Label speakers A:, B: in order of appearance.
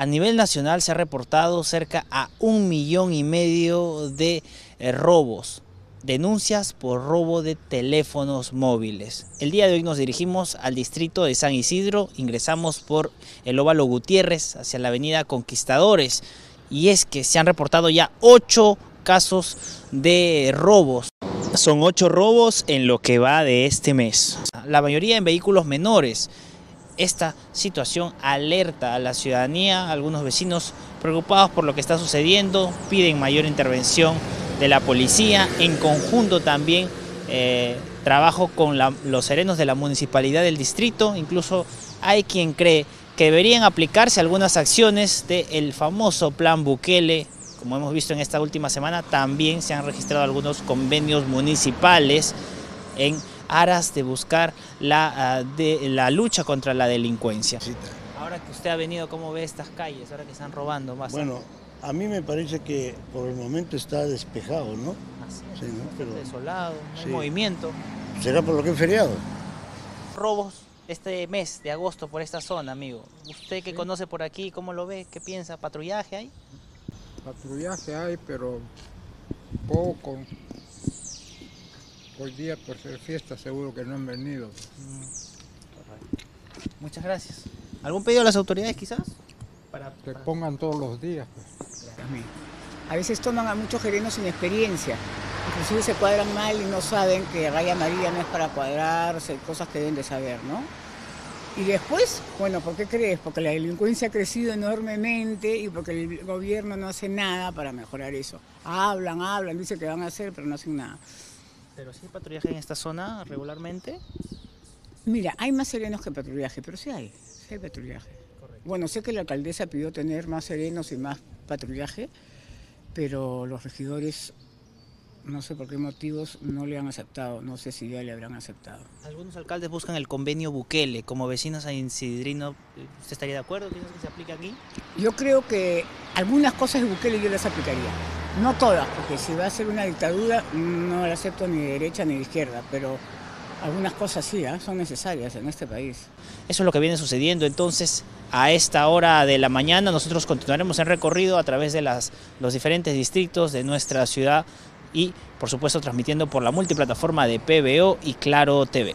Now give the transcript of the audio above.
A: A nivel nacional se ha reportado cerca a un millón y medio de eh, robos, denuncias por robo de teléfonos móviles. El día de hoy nos dirigimos al distrito de San Isidro, ingresamos por el óvalo Gutiérrez hacia la avenida Conquistadores y es que se han reportado ya ocho casos de robos. Son ocho robos en lo que va de este mes. La mayoría en vehículos menores. Esta situación alerta a la ciudadanía, algunos vecinos preocupados por lo que está sucediendo, piden mayor intervención de la policía, en conjunto también eh, trabajo con los serenos de la municipalidad del distrito, incluso hay quien cree que deberían aplicarse algunas acciones del famoso plan Bukele, como hemos visto en esta última semana, también se han registrado algunos convenios municipales en aras de buscar la, ah, de, la lucha contra la delincuencia. Ahora que usted ha venido, ¿cómo ve estas calles? Ahora que están robando más.
B: Bueno, a mí me parece que por el momento está despejado, ¿no?
A: Así es,
B: Sí, ¿no? Pero
A: desolado, no hay
B: Sí.
A: movimiento.
B: será por lo que es feriado.
A: Robos este mes de agosto por esta zona, amigo. Usted que conoce por aquí, ¿cómo lo ve? ¿Qué piensa? ¿Patrullaje hay?
C: Patrullaje hay, pero poco. Hoy día por ser fiesta seguro que no han venido.
A: Muchas gracias. ¿Algún pedido a las autoridades quizás? Para,
C: Que
A: para-
C: pongan todos los días. pues.
D: A veces toman a muchos gerenos sin experiencia. Inclusive se cuadran mal y no saben que raya amarilla no es para cuadrarse, cosas que deben de saber, ¿no? Y después, bueno, ¿por qué crees? Porque la delincuencia ha crecido enormemente y porque el gobierno no hace nada para mejorar eso. Hablan, hablan, dicen que van a hacer, pero no hacen nada.
A: ¿Pero sí hay patrullaje en esta zona regularmente?
D: Mira, hay más serenos que patrullaje, pero sí hay, sí hay patrullaje. Bueno, sé que la alcaldesa pidió tener más serenos y más patrullaje, pero los regidores, no sé por qué motivos, no le han aceptado. No sé si ya le habrán aceptado.
A: Algunos alcaldes buscan el convenio Bukele. Como vecinos a Isidrino, ¿usted estaría de acuerdo? ¿Piensa que se aplica aquí?
D: Yo creo que algunas cosas de Bukele yo las aplicaría. No todas, porque si va a ser una dictadura no la acepto ni de derecha ni de izquierda, pero algunas cosas sí, ¿ah? son necesarias en este país.
A: Eso es lo que viene sucediendo. Entonces, a esta hora de la mañana, nosotros continuaremos el recorrido a través de los diferentes distritos de nuestra ciudad y, por supuesto, transmitiendo por la multiplataforma de PBO y Claro TV.